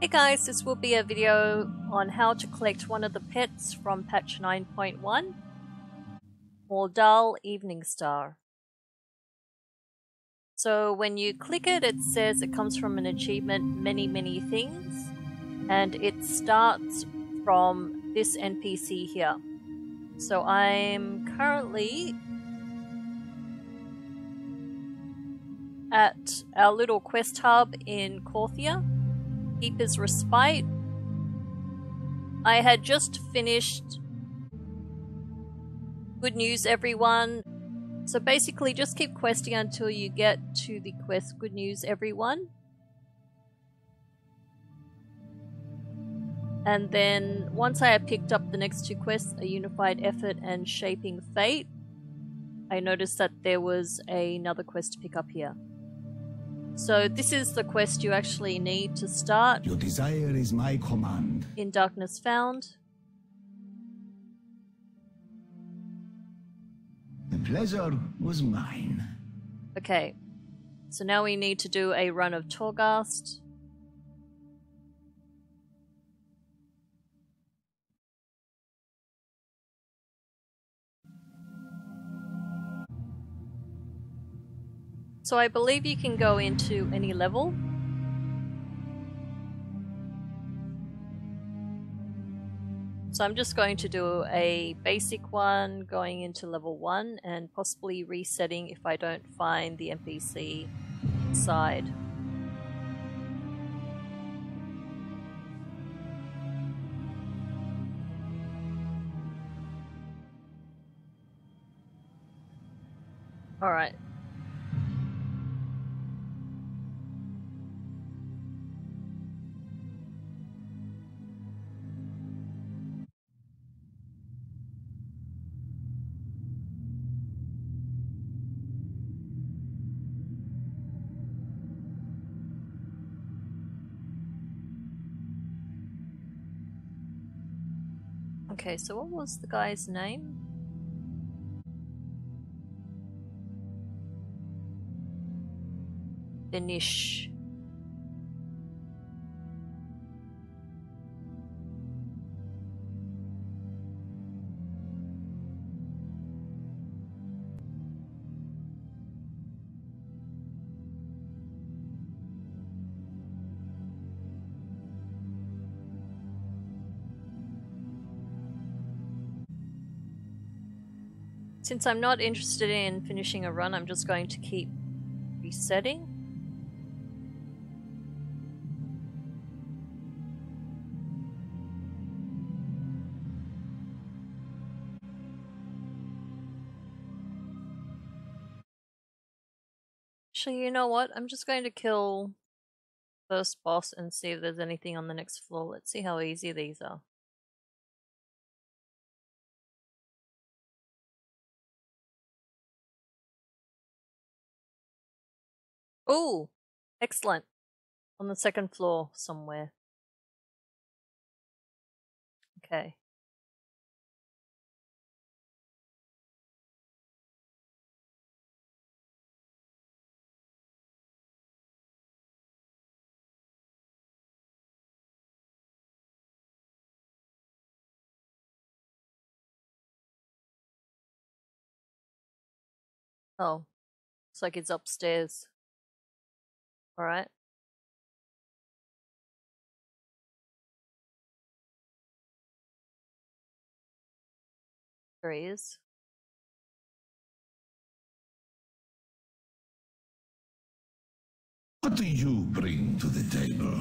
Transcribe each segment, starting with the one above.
Hey guys, this will be a video on how to collect one of the pets from patch 9.1, Mord'al Eveningstar. So when you click it, it says it comes from an achievement Many Many Things, and it starts from this NPC here. So I'm currently at our little quest hub in Korthia his Respite. I had just finished Good News Everyone. So basically just keep questing until you get to the quest Good News Everyone. And then once I had picked up the next two quests, A Unified Effort and Shaping Fate, I noticed that there was another quest to pick up here. So this is the quest you actually need to start. Your desire is my command. In Darkness Found. The pleasure was mine. Okay. So now we need to do a run of Torghast. So I believe you can go into any level. So I'm just going to do a basic one going into level 1 and possibly resetting if I don't find the NPC side. Alright, Okay, so what was the guy's name? Benish. Since I'm not interested in finishing a run, I'm just going to keep resetting. Actually, you know what? I'm just going to kill first boss and see if there's anything on the next floor. Let's see how easy these are. Oh, excellent. On the second floor somewhere. Okay. Oh, looks like it's upstairs. Alright. There he is. What do you bring to the table?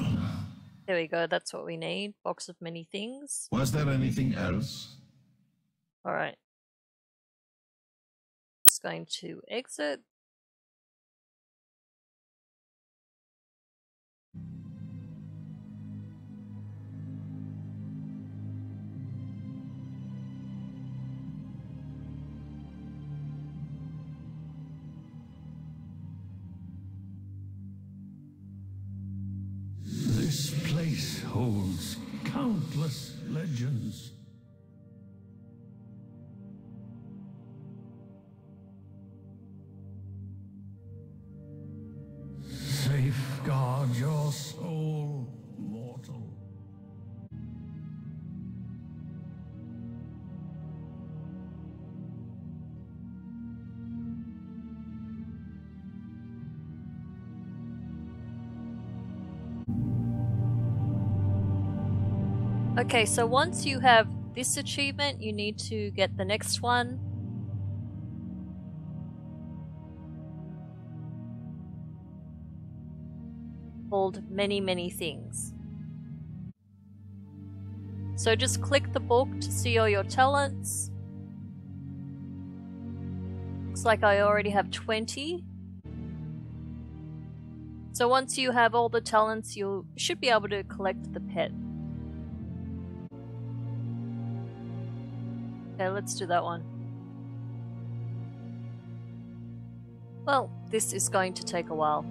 There we go, that's what we need. Box of many things. Was there anything else? Alright. Just going to exit. Holds countless legends. Okay, so once you have this achievement, you need to get the next one. Called Many Many Things. So just click the book to see all your talents. Looks like I already have 20. So once you have all the talents, you should be able to collect the pet. Okay, let's do that one. Well, this is going to take a while.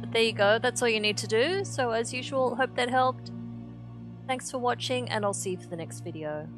But there you go, that's all you need to do. So as usual, hope that helped. Thanks for watching and I'll see you for the next video.